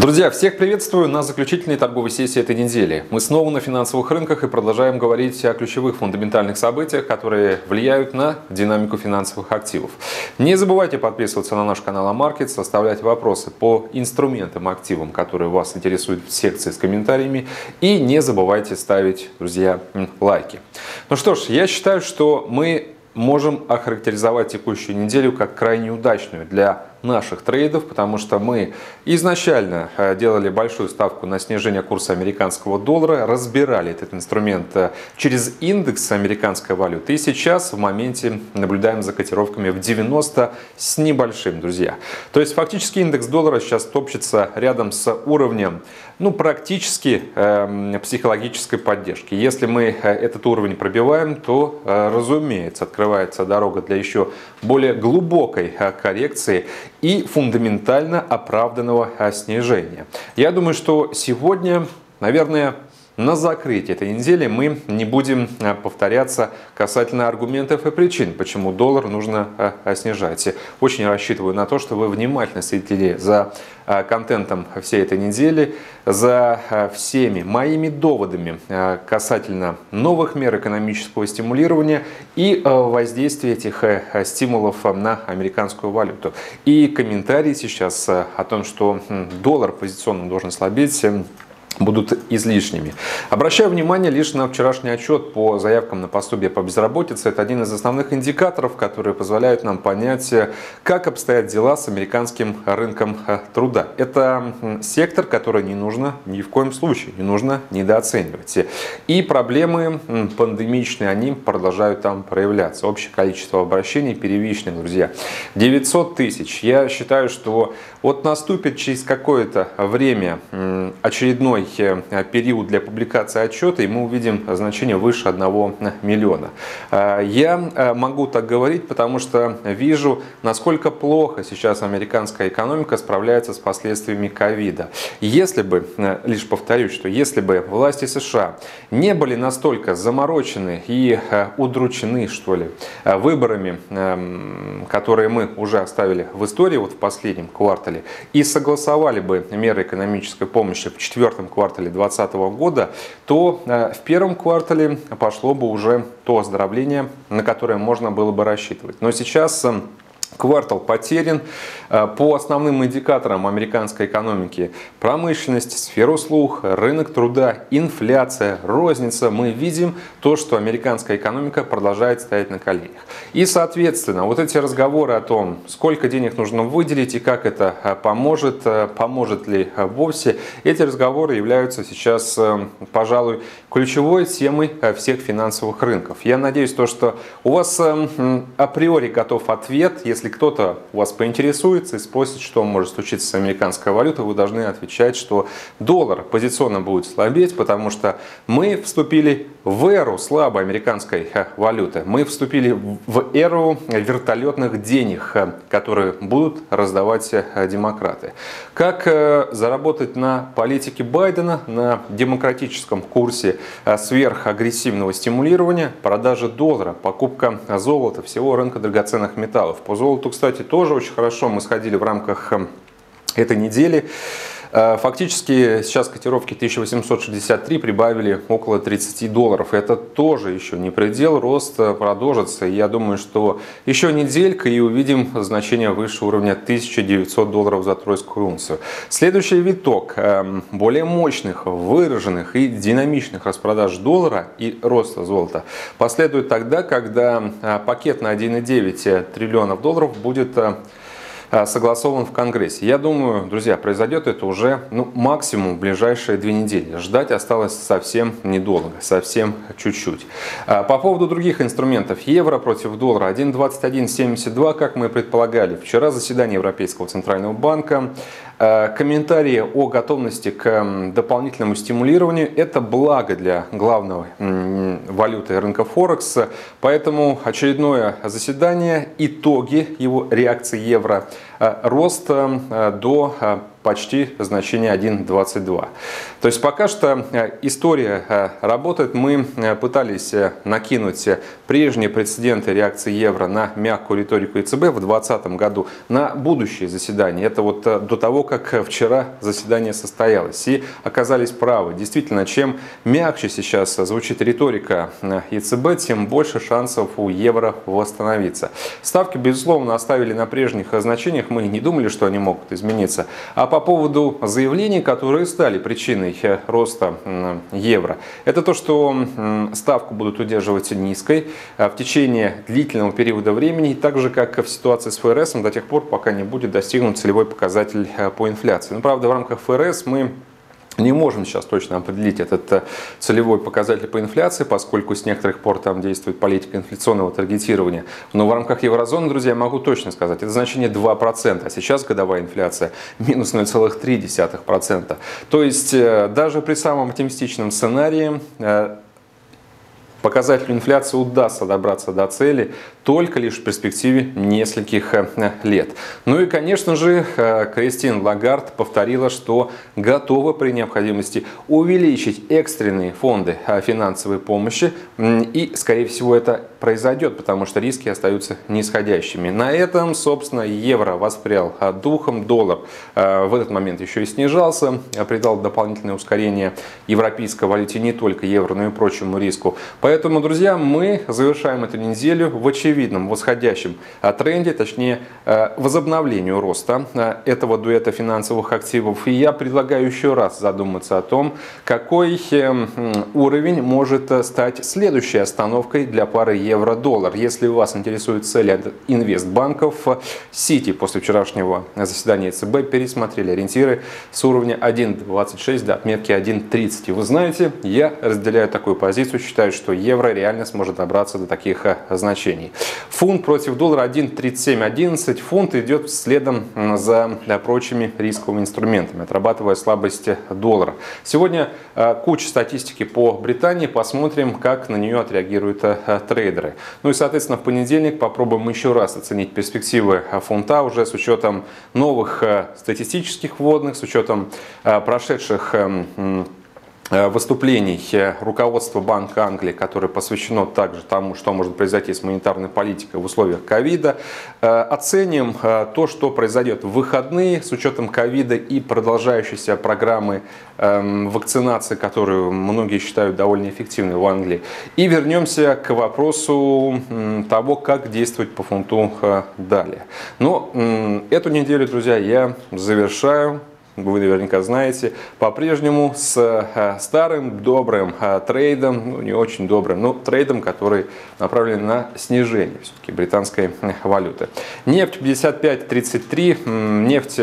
Друзья, всех приветствую на заключительной торговой сессии этой недели. Мы снова на финансовых рынках и продолжаем говорить о ключевых фундаментальных событиях, которые влияют на динамику финансовых активов. Не забывайте подписываться на наш канал Амаркет, оставлять вопросы по инструментам, активам, которые вас интересуют в секции с комментариями. И не забывайте ставить, друзья, лайки. Ну что ж, я считаю, что мы можем охарактеризовать текущую неделю как крайне удачную для наших трейдов, потому что мы изначально э, делали большую ставку на снижение курса американского доллара, разбирали этот инструмент э, через индекс американской валюты и сейчас в моменте наблюдаем за котировками в 90 с небольшим, друзья. То есть фактически индекс доллара сейчас топчется рядом с уровнем ну, практически э, психологической поддержки. Если мы э, этот уровень пробиваем, то, э, разумеется, открывается дорога для еще более глубокой э, коррекции и фундаментально оправданного снижения. Я думаю, что сегодня, наверное, на закрытии этой недели мы не будем э, повторяться касательно аргументов и причин, почему доллар нужно э, э, снижать. Очень рассчитываю на то, что вы внимательно следили за контентом всей этой недели, за всеми моими доводами касательно новых мер экономического стимулирования и воздействия этих стимулов на американскую валюту. И комментарии сейчас о том, что доллар позиционно должен слабеть, будут излишними. Обращаю внимание лишь на вчерашний отчет по заявкам на пособие по безработице. Это один из основных индикаторов, которые позволяют нам понять, как обстоят дела с американским рынком э, труда. Это сектор, который не нужно ни в коем случае, не нужно недооценивать. И проблемы пандемичные, они продолжают там проявляться. Общее количество обращений первичных, друзья. 900 тысяч. Я считаю, что вот наступит через какое-то время очередной период для публикации отчета, и мы увидим значение выше 1 миллиона. Э, я э, могу так говорить, потому что вижу, насколько плохо сейчас американская экономика справляется с последствиями ковида. Если бы, лишь повторюсь, что если бы власти США не были настолько заморочены и удручены, что ли, выборами, эм, которые мы уже оставили в истории вот в последнем квартале и согласовали бы меры экономической помощи в четвертом квартале 2020 года, то э, в первом квартале пошло бы уже то оздоровление, на которое можно было бы рассчитывать. Но сейчас эм, Квартал потерян. Э, по основным индикаторам американской экономики промышленность, сфера услуг, рынок труда, инфляция, розница, мы видим то, что американская экономика продолжает стоять на коленях. И, соответственно, вот эти разговоры о том, сколько денег нужно выделить и как это э, поможет, э, поможет ли вовсе, эти разговоры являются сейчас, пожалуй, ключевой темой всех финансовых рынков. Я надеюсь, то, что у вас априори готов ответ, если кто-то у вас поинтересуется и спросит, что может случиться с американской валютой, вы должны отвечать, что доллар позиционно будет слабеть, потому что мы вступили в эру слабой американской э, валюты. Мы вступили в эру вертолетных денег, э, которые будут раздавать э, демократы. Как заработать на политике Байдена, на демократическом курсе сверхагрессивного стимулирования, продажи доллара, покупка золота, всего рынка драгоценных металлов. По золоту золоту, кстати, тоже очень хорошо мы сходили в рамках эм, этой недели. Э, фактически сейчас котировки 1863 прибавили около 30 долларов. Это тоже еще не предел, рост э, продолжится. Я думаю, что еще неделька и увидим значение выше уровня 1900 долларов за тройскую унцию. Следующий виток эм, более мощных, выраженных и динамичных распродаж доллара и роста золота последует тогда, когда э, пакет на 1,9 триллионов долларов будет Э, согласован в Конгрессе. Я думаю, друзья, произойдет это уже ну, максимум в ближайшие две недели. Ждать осталось совсем недолго, совсем чуть-чуть. Э, по поводу других инструментов. Евро против доллара 1.2172, как мы предполагали. Вчера заседание Европейского Центрального банка. Э, комментарии о готовности к дополнительному стимулированию – это благо для главного валюты рынка Форекс. Поэтому очередное заседание, итоги его реакции евро рост до почти значение 1,22. То есть пока что э, история э, работает. Мы э, пытались накинуть прежние прецеденты реакции евро на мягкую риторику ЕЦБ в 2020 году на будущее заседание. Это вот до того, как вчера заседание состоялось. И оказались правы. Действительно, чем мягче сейчас звучит риторика ЕЦБ, тем больше шансов у евро восстановиться. Ставки, безусловно, оставили на прежних значениях. Мы не думали, что они могут измениться. А по поводу заявлений, которые стали причиной э, роста евро, это то, что ставку будут удерживать низкой э, в течение длительного периода времени, так же, как в ситуации с ФРС, до тех пор, пока не будет достигнут целевой показатель э, по инфляции. Но, правда, в рамках ФРС мы не можем сейчас точно определить этот э, целевой показатель по инфляции, поскольку с некоторых пор там действует политика инфляционного таргетирования. Но в рамках еврозоны, друзья, могу точно сказать, это значение 2%, а сейчас годовая инфляция минус 0,3%. То есть э, даже при самом оптимистичном сценарии э, показателю инфляции удастся добраться до цели только лишь в перспективе нескольких э, лет. Ну и, конечно же, э, Кристин Лагард повторила, что готова при необходимости увеличить экстренные фонды э, финансовой помощи. И, скорее всего, это произойдет, потому что риски остаются нисходящими. На этом, собственно, евро воспрял духом, доллар в этот момент еще и снижался, придал дополнительное ускорение европейской валюте не только евро, но и прочему риску. Поэтому, друзья, мы завершаем эту неделю в очевидном восходящем тренде, точнее возобновлению роста этого дуэта финансовых активов. И я предлагаю еще раз задуматься о том, какой уровень может стать следующей остановкой для пары евро-доллар. Если вас интересуют цели инвестбанков, Сити после вчерашнего заседания ЦБ пересмотрели ориентиры с уровня 1.26 до отметки 1.30. И вы знаете, я разделяю такую позицию, считаю, что евро реально сможет добраться до таких э, значений. Фунт против доллара 1.3711. Фунт идет следом за э, прочими рисковыми инструментами, отрабатывая слабость доллара. Сегодня э, куча статистики по Британии. Посмотрим, как на нее отреагируют трейдеры. Ну и, соответственно, в понедельник попробуем еще раз оценить перспективы фунта уже с учетом новых статистических вводных, с учетом прошедших эм, выступлений э, руководства Банка Англии, которое посвящено также тому, что может произойти с монетарной политикой в условиях ковида. Э, оценим то, что произойдет в выходные с учетом ковида и продолжающейся программы эм, вакцинации, которую многие считают довольно эффективной в Англии. И вернемся к вопросу того, как действовать по фунту далее. Но эту неделю, друзья, я завершаю вы наверняка знаете, по-прежнему с э, старым добрым э, трейдом, ну не очень добрым, но трейдом, который направлен на снижение все-таки британской валюты. Нефть 55.33, нефть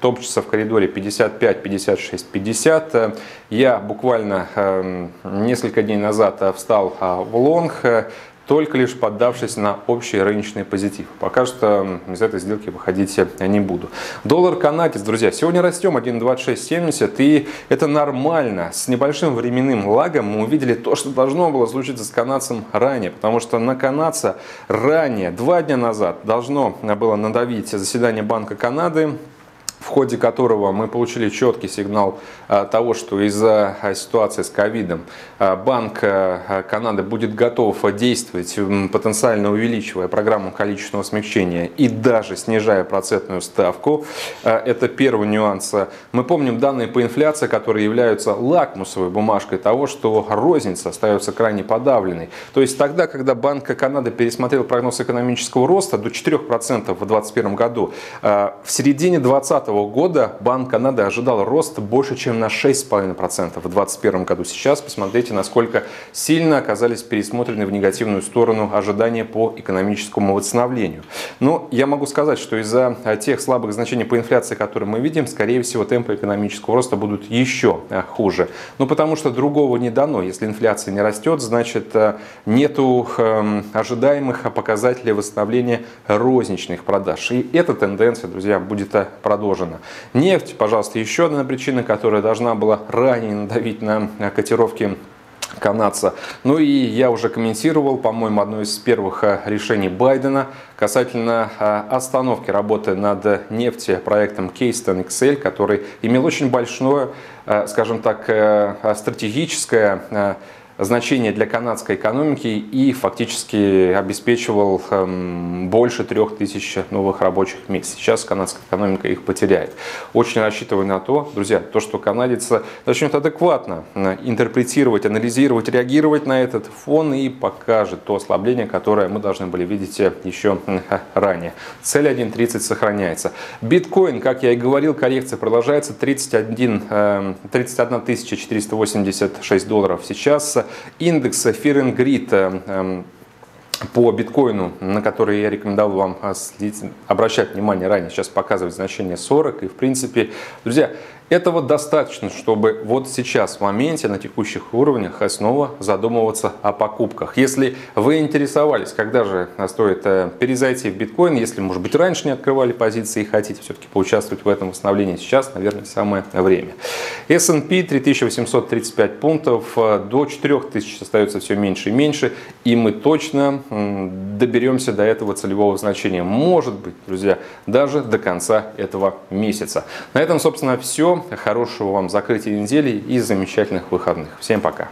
топчется в коридоре 55, 56, 50. Я буквально э, несколько дней назад встал в лонг, только лишь поддавшись на общий рыночный позитив. Пока что из этой сделки выходить я не буду. Доллар канадец, друзья, сегодня растем 1.2670 и это нормально. С небольшим временным лагом мы увидели то, что должно было случиться с канадцем ранее, потому что на канадца ранее, два дня назад, должно было надавить заседание Банка Канады в ходе которого мы получили четкий сигнал а, того, что из-за а, ситуации с ковидом а, Банк Канады будет готов действовать, потенциально увеличивая программу количественного смягчения и даже снижая процентную ставку. Это первый нюанс. Мы помним данные по инфляции, которые являются лакмусовой бумажкой того, что розница остается крайне подавленной. То есть тогда, когда Банк Канады пересмотрел прогноз экономического роста до 4% в 2021 году, в середине 2020 года Банк Канады ожидал рост больше, чем на 6,5% в 2021 году. Сейчас посмотрите, насколько сильно оказались пересмотрены в негативную сторону ожидания по экономическому восстановлению. Но я могу сказать, что из-за тех слабых значений по инфляции, которые мы видим, скорее всего, темпы экономического роста будут еще а, хуже. Ну, потому что другого не дано. Если инфляция не растет, значит, а, нету эм, ожидаемых показателей восстановления розничных продаж. И эта тенденция, друзья, будет продолжена предложено. Нефть, пожалуйста, еще одна причина, которая должна была ранее надавить на котировки канадца. Ну и я уже комментировал, по-моему, одно из первых э, решений Байдена касательно э, остановки работы над нефтепроектом Keystone XL, который имел очень большое, э, скажем так, стратегическое значение для канадской экономики и фактически обеспечивал эм, больше трех тысяч новых рабочих мест. Сейчас канадская экономика их потеряет. Очень рассчитываю на то, друзья, то, что канадец начнет адекватно э, интерпретировать, анализировать, реагировать на этот фон и покажет то ослабление, которое мы должны были видеть э, еще ранее. Цель 1.30 сохраняется. Биткоин, как я и говорил, коррекция продолжается. 31, 31 486 долларов сейчас индекс Fear and Greed по биткоину, на который я рекомендовал вам а, следить, обращать внимание ранее, сейчас показывает значение 40. И в принципе, друзья, этого достаточно, чтобы вот сейчас, в моменте, на текущих уровнях, снова задумываться о покупках. Если вы интересовались, когда же стоит э, перезайти в биткоин, если, может быть, раньше не открывали позиции и хотите все-таки поучаствовать в этом восстановлении, сейчас, наверное, самое время. S&P 3835 пунктов, э, до 4000 остается все меньше и меньше, и мы точно доберемся до этого целевого значения. Может быть, друзья, даже до конца этого месяца. На этом, собственно, все. Хорошего вам закрытия недели и замечательных выходных. Всем пока.